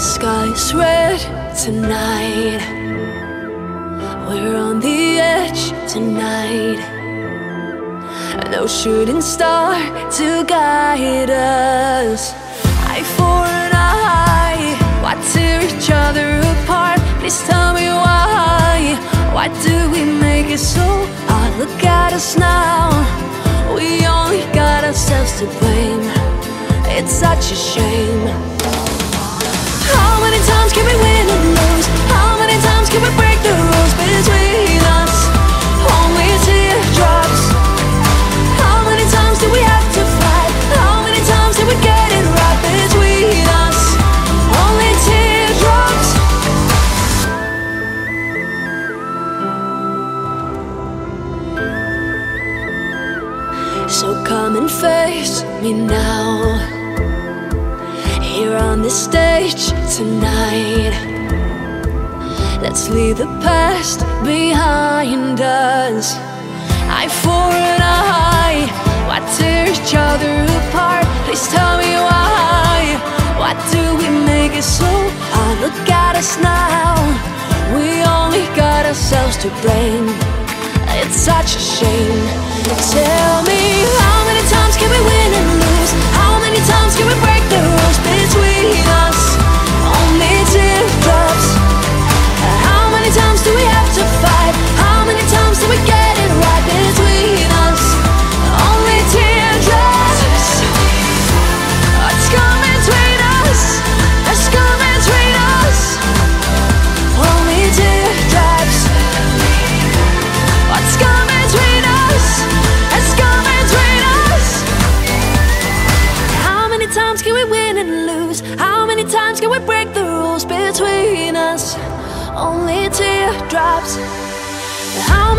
sky's red tonight. We're on the edge tonight. No shooting star to guide us. Eye for an eye, why tear each other apart? Please tell me why. Why do we make it so hard? Look at us now. We only got ourselves to blame. It's such a shame. Can we win and lose? How many times can we break the rules between us? Only teardrops. How many times do we have to fight? How many times we get it right between us? Only teardrops. So come and face me now Here on the stage tonight Leave the past behind us Eye for an eye Why tear each other apart? Please tell me why Why do we make it so hard? Look at us now We only got ourselves to blame it's such a shame. Tell me, how many times can we win and lose? How many times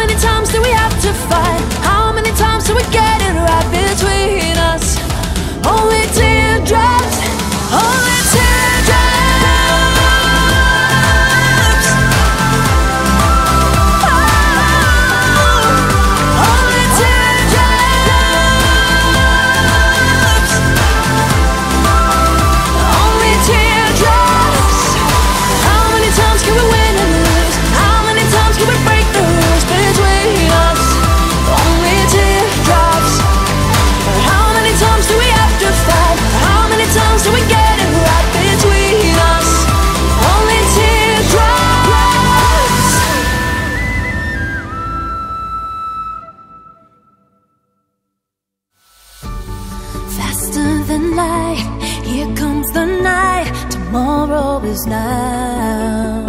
many times do we have to fight? How many times do we get it right Is now.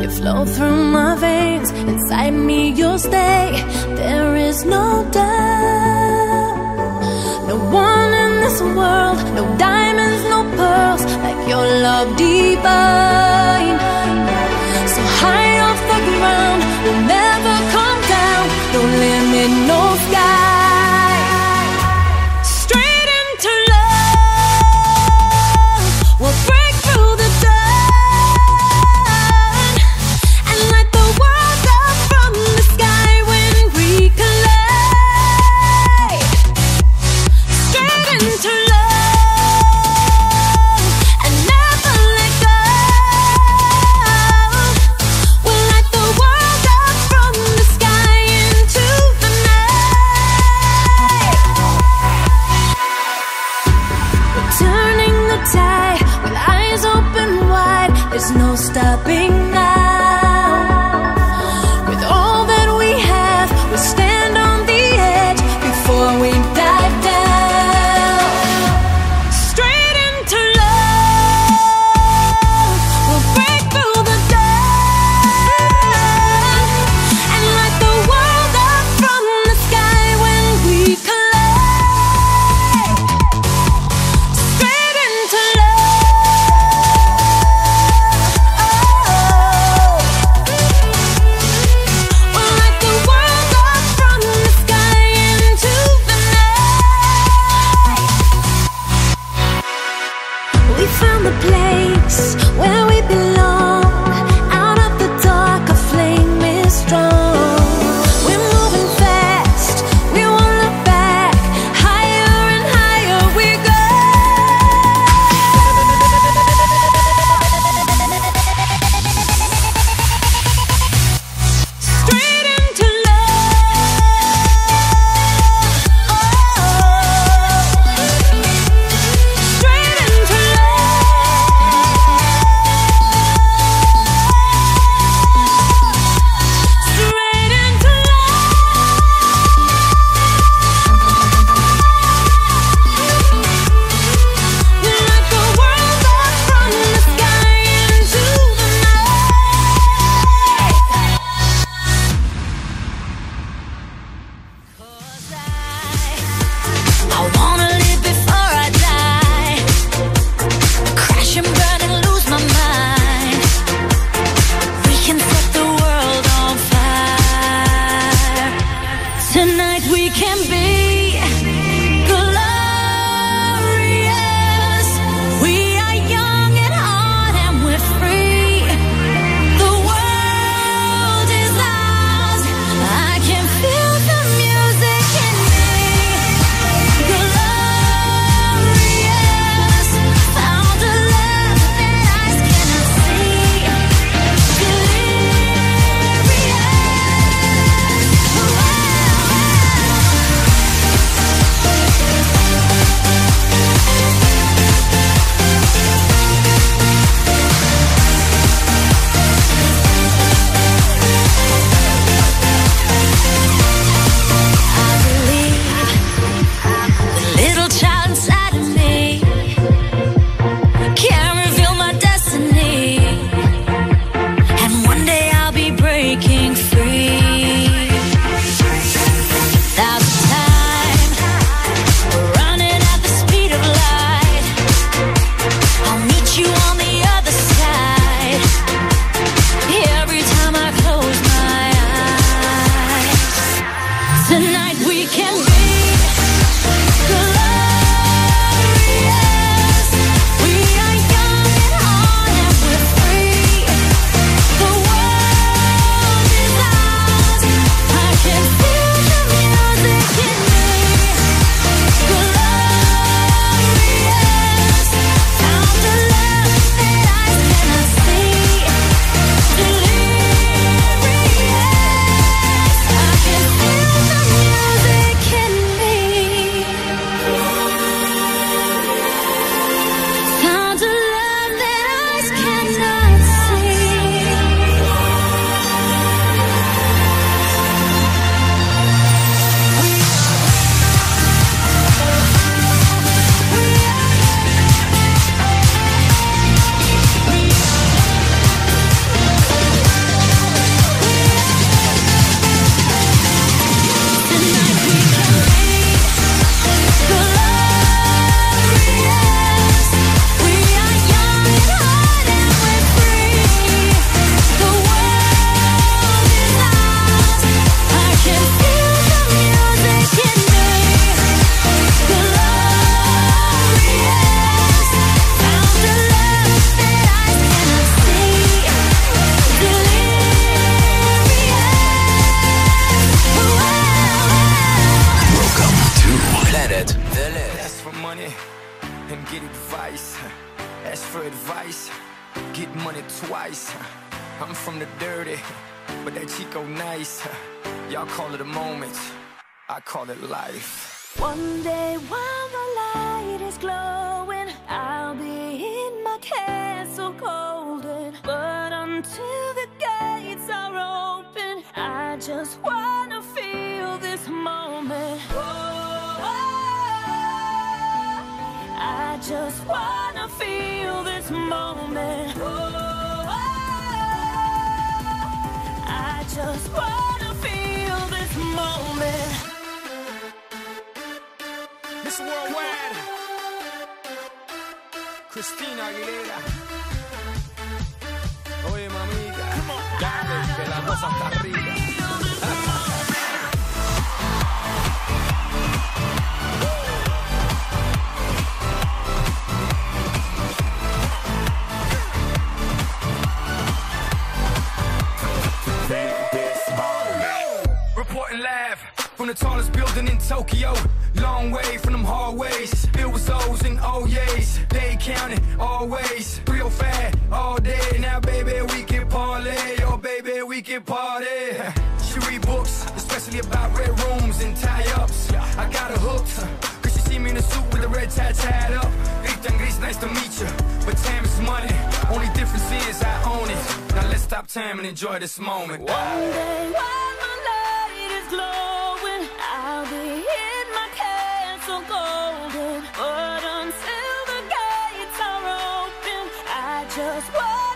You flow through my veins, inside me you'll stay. There is no doubt. No one in this world, no diamonds, no pearls, like your love divine. I call it life. One day while the light is glowing, I'll be in my castle golden. But until the gates are open, I just wanna feel this moment. Oh, I just wanna feel this moment. Oh, I just wanna feel this moment. Miss Worldwide, Christina Aguilera. Oye, mamita, dale, que la cosa está rica. From the tallest building in Tokyo. Long way from them hallways. It was O's and O's. They counting always. Real fat all day. Now, baby, we can parlay. Oh, baby, we can party. She read books, especially about red rooms and tie ups. I got her hooked. Cause she see me in a suit with a red tie tied up. Grease, nice to meet you. But time is money. Only difference is I own it. Now let's stop time and enjoy this moment. One day while just wanna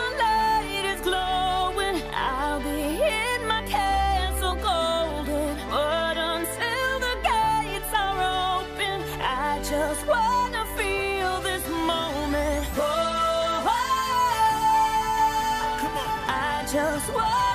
just wanna feel this moment. Oh, oh, oh. I just wanna.